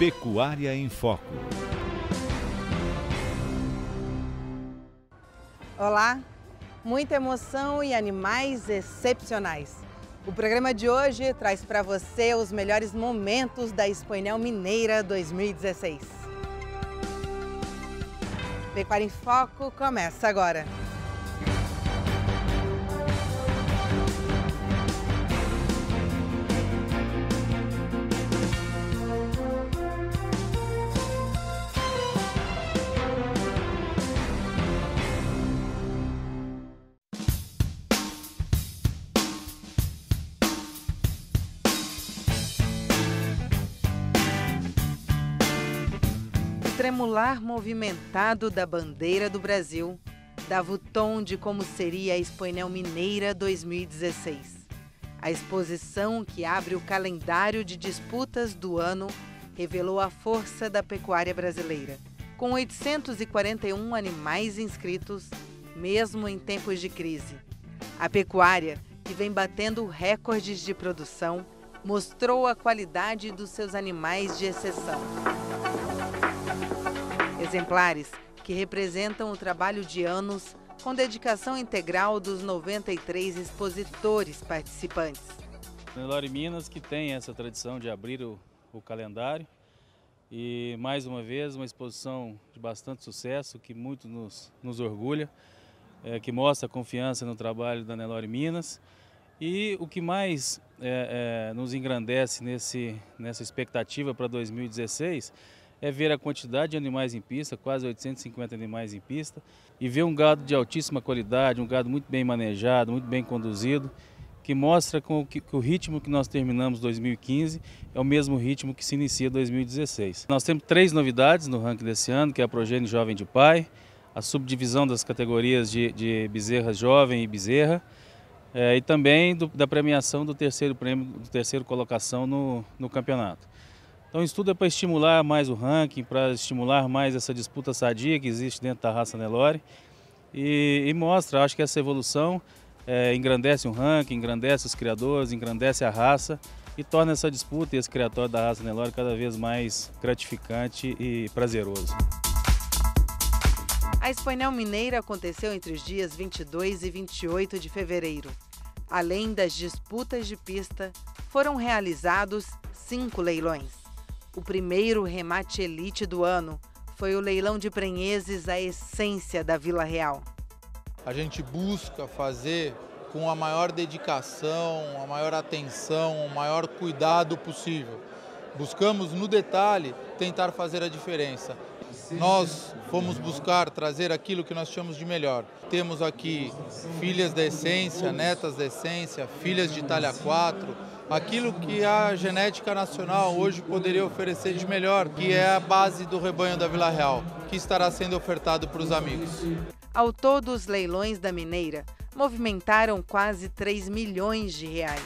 Pecuária em Foco. Olá, muita emoção e animais excepcionais. O programa de hoje traz para você os melhores momentos da Expoinel Mineira 2016. Pecuária em Foco começa agora. Tremular movimentado da bandeira do Brasil dava o tom de como seria a Expoinel Mineira 2016. A exposição que abre o calendário de disputas do ano revelou a força da pecuária brasileira. Com 841 animais inscritos, mesmo em tempos de crise. A pecuária, que vem batendo recordes de produção, mostrou a qualidade dos seus animais de exceção. Exemplares que representam o trabalho de anos com dedicação integral dos 93 expositores participantes. Nelore Minas que tem essa tradição de abrir o, o calendário e mais uma vez uma exposição de bastante sucesso que muito nos, nos orgulha, é, que mostra a confiança no trabalho da Nelore Minas e o que mais é, é, nos engrandece nesse, nessa expectativa para 2016 é ver a quantidade de animais em pista, quase 850 animais em pista, e ver um gado de altíssima qualidade, um gado muito bem manejado, muito bem conduzido, que mostra que o ritmo que nós terminamos 2015 é o mesmo ritmo que se inicia 2016. Nós temos três novidades no ranking desse ano, que é a Progênio Jovem de Pai, a subdivisão das categorias de, de bezerra jovem e bezerra, é, e também do, da premiação do terceiro prêmio, do terceiro colocação no, no campeonato. Então, isso tudo é para estimular mais o ranking, para estimular mais essa disputa sadia que existe dentro da raça Nelore. E, e mostra, acho que essa evolução é, engrandece o ranking, engrandece os criadores, engrandece a raça e torna essa disputa e esse criatório da raça Nelore cada vez mais gratificante e prazeroso. A Espanhol Mineira aconteceu entre os dias 22 e 28 de fevereiro. Além das disputas de pista, foram realizados cinco leilões. O primeiro remate elite do ano foi o leilão de prenheses A Essência da Vila Real. A gente busca fazer com a maior dedicação, a maior atenção, o maior cuidado possível. Buscamos no detalhe tentar fazer a diferença. Nós fomos buscar trazer aquilo que nós chamamos de melhor. Temos aqui filhas da essência, netas da essência, filhas de talha 4, aquilo que a genética nacional hoje poderia oferecer de melhor, que é a base do rebanho da Vila Real, que estará sendo ofertado para os amigos. Ao todo, os leilões da Mineira movimentaram quase 3 milhões de reais.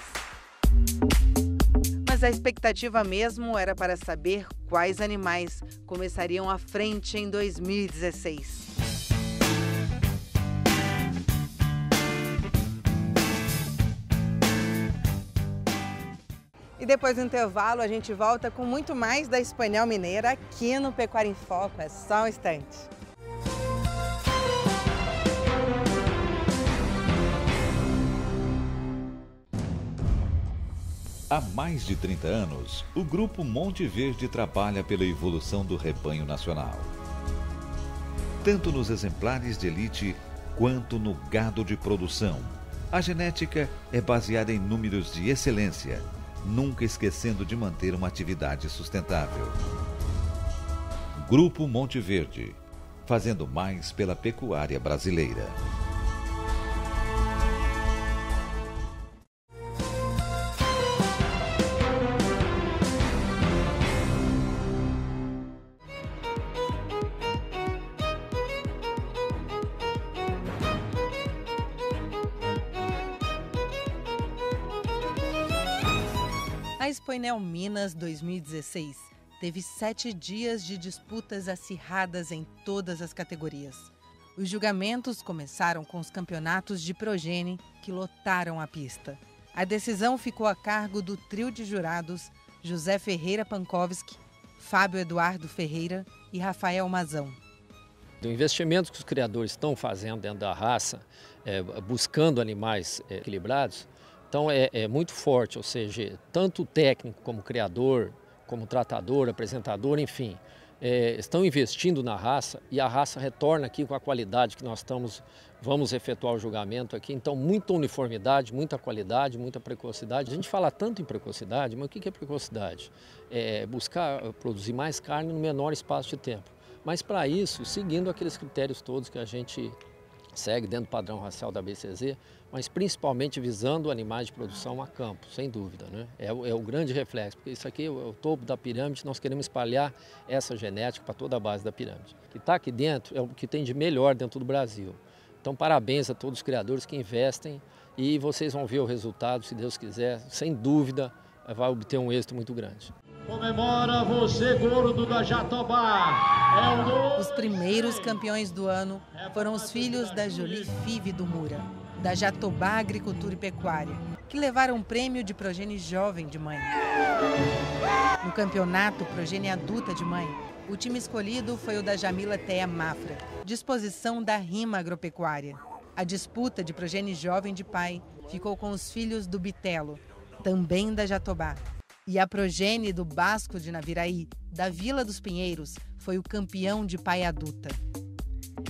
Mas a expectativa mesmo era para saber quais animais começariam à frente em 2016. E depois do intervalo a gente volta com muito mais da Espanhol Mineira aqui no Pecuária em Foco. É só um instante. Há mais de 30 anos, o Grupo Monte Verde trabalha pela evolução do rebanho nacional. Tanto nos exemplares de elite quanto no gado de produção. A genética é baseada em números de excelência nunca esquecendo de manter uma atividade sustentável. Grupo Monte Verde, fazendo mais pela pecuária brasileira. A Expoinel Minas 2016 teve sete dias de disputas acirradas em todas as categorias. Os julgamentos começaram com os campeonatos de progênie que lotaram a pista. A decisão ficou a cargo do trio de jurados José Ferreira Pankowski, Fábio Eduardo Ferreira e Rafael Mazão. Do investimento que os criadores estão fazendo dentro da raça, é, buscando animais é, equilibrados, então é, é, muito forte, ou seja, tanto o técnico como criador, como tratador, apresentador, enfim, é, estão investindo na raça e a raça retorna aqui com a qualidade que nós estamos, vamos efetuar o julgamento aqui. Então, muita uniformidade, muita qualidade, muita precocidade. A gente fala tanto em precocidade, mas o que é precocidade? É buscar produzir mais carne no menor espaço de tempo. Mas para isso, seguindo aqueles critérios todos que a gente segue dentro do padrão racial da BCZ, mas principalmente visando animais de produção a campo, sem dúvida. Né? É, é o grande reflexo, porque isso aqui é o, é o topo da pirâmide, nós queremos espalhar essa genética para toda a base da pirâmide. O que está aqui dentro é o que tem de melhor dentro do Brasil. Então, parabéns a todos os criadores que investem e vocês vão ver o resultado, se Deus quiser, sem dúvida, vai obter um êxito muito grande. Comemora você, gordo da Jatobá. É os primeiros campeões do ano foram os filhos da Jolie Five do Mura, da Jatobá Agricultura e Pecuária, que levaram o prêmio de progenie jovem de mãe. No campeonato progenie adulta de mãe, o time escolhido foi o da Jamila Teia Mafra, disposição da Rima Agropecuária. A disputa de progenie jovem de pai ficou com os filhos do Bitelo, também da Jatobá. E a progênie do Basco de Naviraí, da Vila dos Pinheiros, foi o campeão de pai adulta.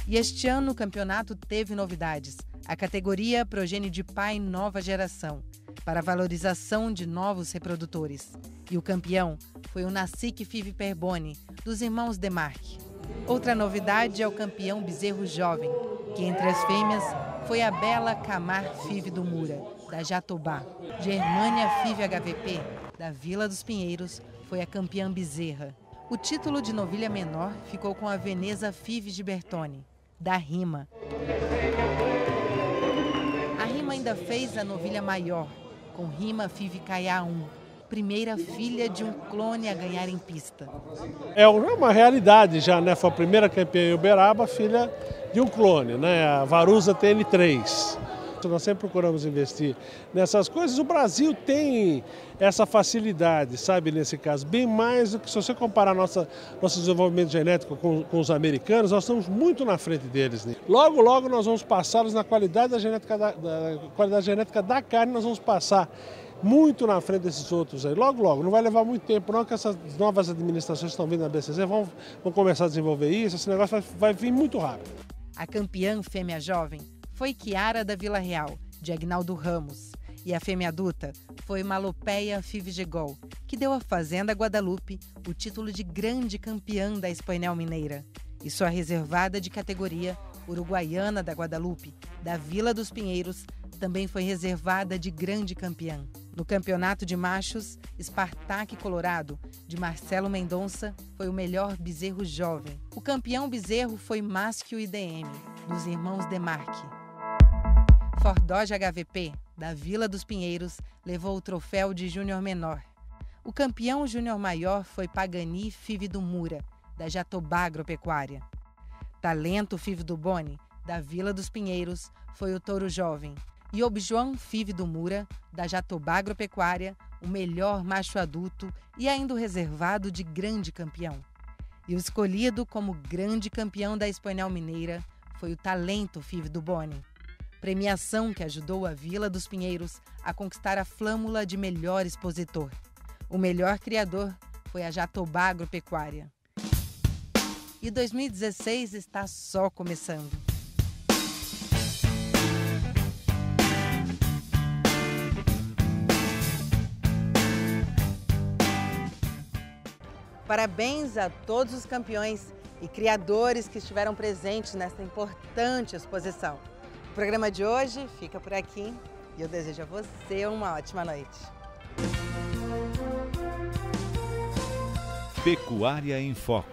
E este ano o campeonato teve novidades. A categoria Progênie de Pai Nova Geração, para valorização de novos reprodutores. E o campeão foi o Nacique Five Perboni, dos irmãos Demarque. Outra novidade é o campeão bezerro jovem, que entre as fêmeas foi a bela Camar Five do Mura, da Jatobá. Germânia Five HVP, da Vila dos Pinheiros, foi a campeã bezerra. O título de novilha menor ficou com a Veneza Fives de Bertone, da Rima. A Rima ainda fez a novilha maior, com Rima Five Caiá 1, primeira filha de um clone a ganhar em pista. É uma realidade já, né? Foi a primeira campeã em Uberaba, filha de um clone, né? A Varusa TN3 nós sempre procuramos investir nessas coisas. O Brasil tem essa facilidade, sabe, nesse caso, bem mais do que se você comparar nossa, nosso desenvolvimento genético com, com os americanos, nós estamos muito na frente deles. Né? Logo, logo nós vamos passá-los na qualidade da genética da, da, qualidade genética da carne, nós vamos passar muito na frente desses outros aí. Logo, logo, não vai levar muito tempo não que essas novas administrações que estão vindo na BCZ vão, vão começar a desenvolver isso, esse negócio vai, vai vir muito rápido. A campeã fêmea jovem foi Kiara da Vila Real, de Agnaldo Ramos. E a fêmea adulta foi Malopeia Fivigegol, que deu à Fazenda Guadalupe o título de grande campeã da Espanhol Mineira. E sua reservada de categoria, Uruguaiana da Guadalupe, da Vila dos Pinheiros, também foi reservada de grande campeã. No campeonato de machos, Spartak Colorado, de Marcelo Mendonça, foi o melhor bezerro jovem. O campeão bezerro foi Másquio IDM, dos irmãos Demarque. Ford Dodge HVP, da Vila dos Pinheiros, levou o troféu de Júnior Menor. O campeão Júnior Maior foi Pagani Five do Mura, da Jatobá Agropecuária. Talento Five do Boni, da Vila dos Pinheiros, foi o Touro Jovem. E Objoão Five do Mura, da Jatobá Agropecuária, o melhor macho adulto e ainda o reservado de grande campeão. E o escolhido como grande campeão da Espanhol Mineira foi o Talento Five do Boni premiação que ajudou a Vila dos Pinheiros a conquistar a flâmula de melhor expositor. O melhor criador foi a Jatobá Agropecuária. E 2016 está só começando. Parabéns a todos os campeões e criadores que estiveram presentes nesta importante exposição. O programa de hoje fica por aqui e eu desejo a você uma ótima noite. Pecuária em Foco.